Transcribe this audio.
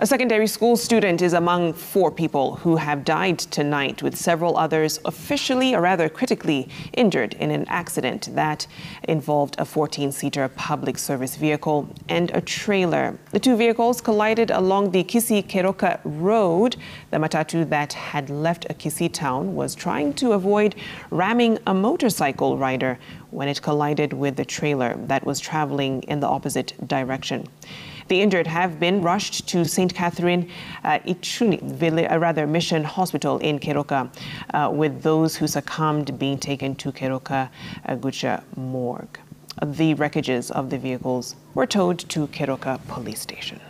A secondary school student is among four people who have died tonight, with several others officially, or rather critically, injured in an accident that involved a 14 seater public service vehicle and a trailer. The two vehicles collided along the Kisii Keroka Road. The matatu that had left a Kisii town was trying to avoid ramming a motorcycle rider when it collided with the trailer that was traveling in the opposite direction. The injured have been rushed to St. Catherine uh, Itchuni, uh, rather Mission Hospital in Keroka, uh, with those who succumbed being taken to Keroka uh, Gucha Morgue. The wreckages of the vehicles were towed to Keroka Police Station.